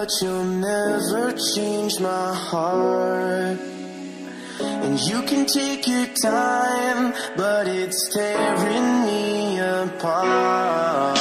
but you'll never change my heart. And you can take your time, but it's tearing me apart.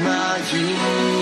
My youth.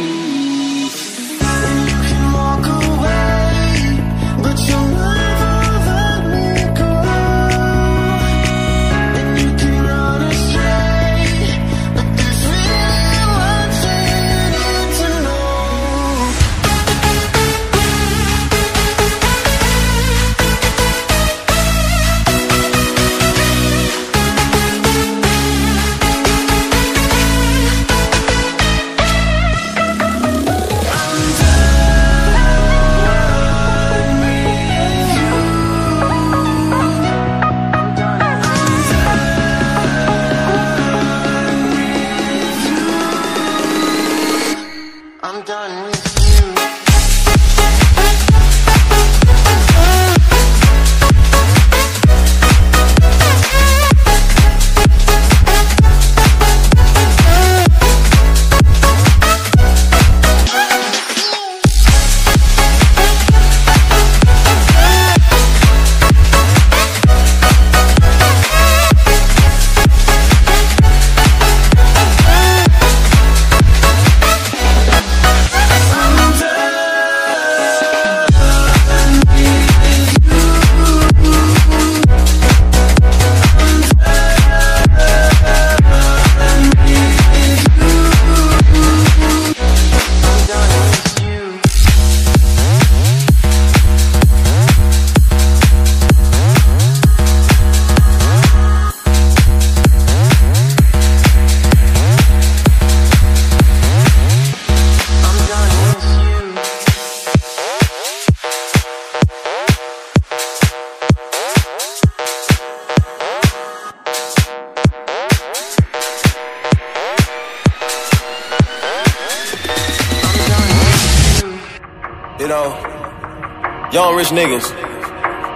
You. Know, young rich niggas.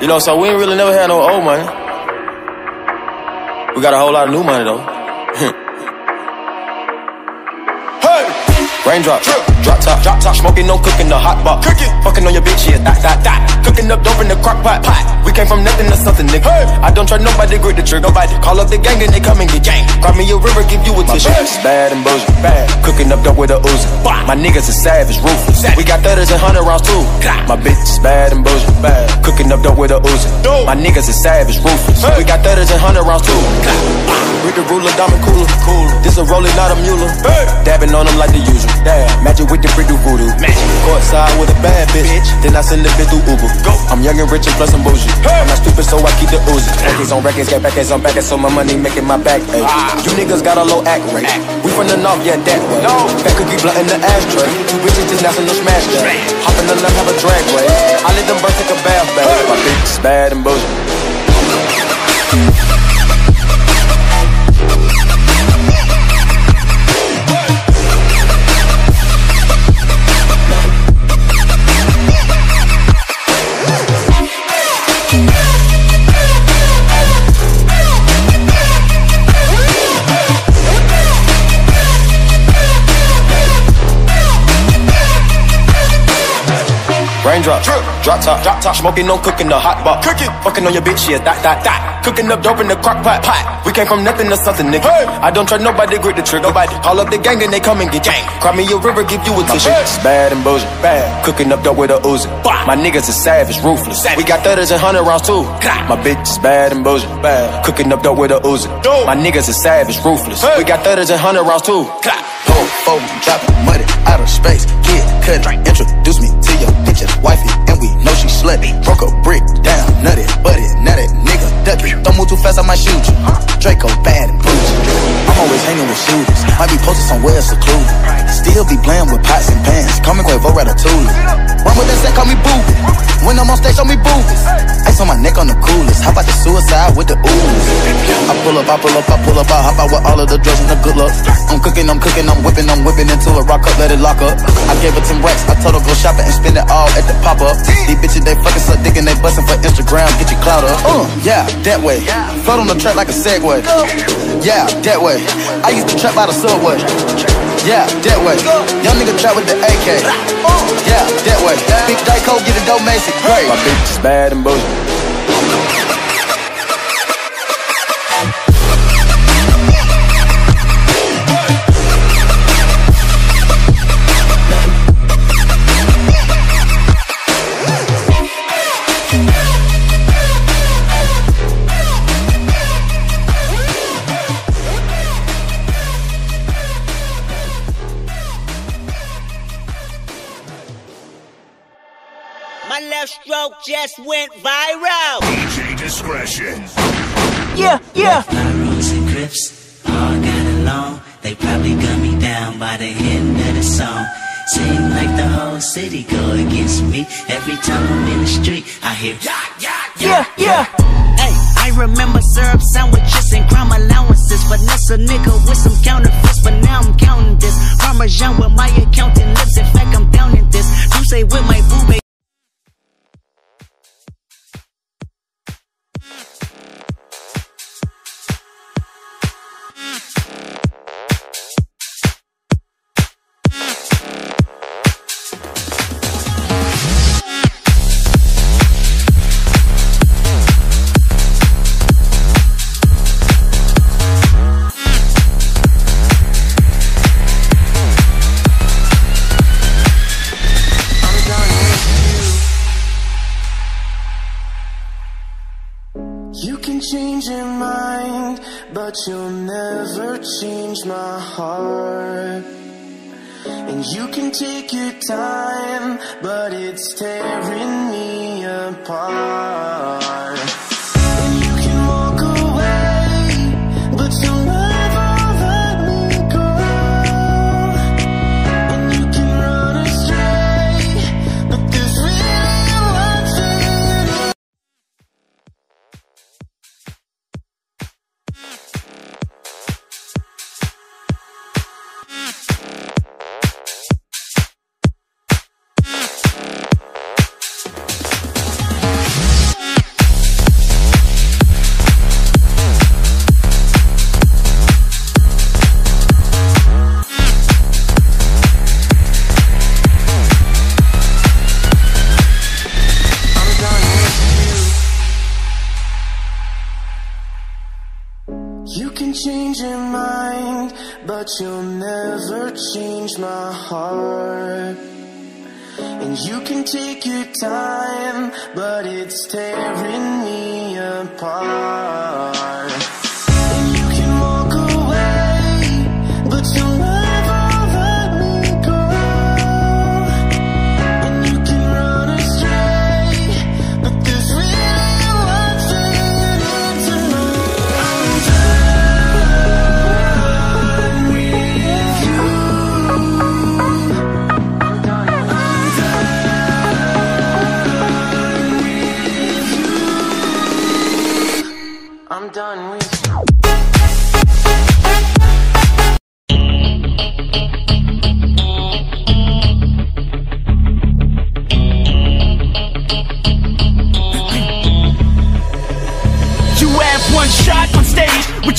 You know, so we ain't really never had no old money. We got a whole lot of new money though. hey! Raindrop, drip, drop top, drop top, smoking, no cooking, the hot pot. Cooking, fucking on your bitch, yeah, that, that, that. Cooking up dope in the crock pot, pot. We came from nothing to something, nigga. Hey. I don't try nobody, grip the trigger, nobody. Call up the gang and they come and get gang. Grab me river, give you a tissue. It's bad and bullshit, bad. Cooking up dope with a Uzi. My niggas is savage, ruthless. We got thudders and hundred rounds too. My bitch is bad and bullshit, bad. Cooking up dope with a Uzi. My niggas is savage, ruthless. We got thudders and hundred rounds too. With the ruler, diamond cooler. cooler. This a roller, not a mule. Dabbing on them like the usual. Damn. Magic with the brick do voodoo. Courtside with a bad bitch. Then I send the bitch through Uber. Go. I'm young and rich and plus I'm bougie. I'm not stupid, so I keep the Uzi. Records on records, got packets on packets, so my money making my back ache. You niggas got a low act rate. We from the north, yeah, that way. Fat cookie blunt in the ashtray. Two bitches just national smash that. Hop in the left, have a drag race. I let them birds take a bath, babe. My bitch is bad and bougie. Drop top, drop top. Smoking, no cooking, the hot pot. Cooking, fucking on your bitch, yeah, that, that, that. Cooking up dope in the crock pot, pot. We came from nothing to something, nigga. Hey. I don't trust nobody, grip the trigger. Nobody. Call up the gang, then they come and get gang. Cry me a river, give you a tissue. It's bad and bullshit, bad. Cooking up dope with a Uzi. My niggas is savage, ruthless. We got thudders and hundred rounds too. My bitch is bad and bullshit, bad. Cooking up dope with a Uzi. My niggas is savage, ruthless. We got thudders and hundred rounds too. Pull, fold, dropping money out of space. Kid, cut, introduce me to your picture, wifey, and know she slutty. Broke a brick down, nutty, buddy, that nigga ducky. Don't move too fast, I might shoot you. Draco bad and bougie. I'm always hanging with shooters, might be posted somewhere secluded. Still be playing with pots and pans, call me Quavo Ratatouille. Run with that set, call me Booby. When I'm on stage, show me boobies. Ice on my neck on the coolest. How about the suicide with the ooze? I pull up, I pull up, I pull up, I hop out with all of the drugs and the good luck. I'm cooking, I'm cooking, I'm whipping, I'm whipping until a rock up, let it lock up. I gave her 10 racks, I told her go shopping and spend it all at the pop up. These bitches, they fucking suck dick and they bustin' for Instagram, get your clout up. Uh, yeah, that way. Float on the track like a Segway. Yeah, that way. I used to trap by the subway. Yeah, that way. Young nigga trap with the AK. Yeah, that way. Big Dyco, get a dope Macy. Great. My bitch is bad and bullshit. Discretion. Yeah, yeah. My rules and grips all got along. They probably gun me down by the end of the song. Seem like the whole city go against me. Every time I'm in the street, I hear yeah, yeah, Yeah, yeah. Hey, I remember syrup sandwiches and crime allowances. Finesse a nigga with some counterfeits, but now I'm counting this. Parmesan with my accountant lips. In fact, I'm down in this. You say with my boo You can change your mind, but you'll never change my heart. And you can take your time, but it's tearing me apart. Change your mind, but you'll never change my heart. And you can take your time, but it's tearing me apart.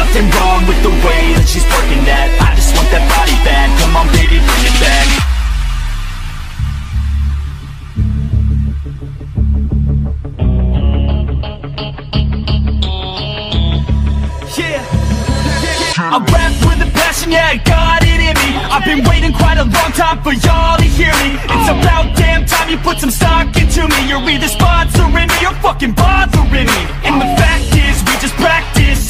Nothing wrong with the way that she's working that. I just want that body back, come on baby, bring it back. Yeah. I rap with a passion, yeah, I got it in me. I've been waiting quite a long time for y'all to hear me. It's about damn time you put some stock into me. You're either sponsoring me or fucking bothering me. And the fact is, we just practice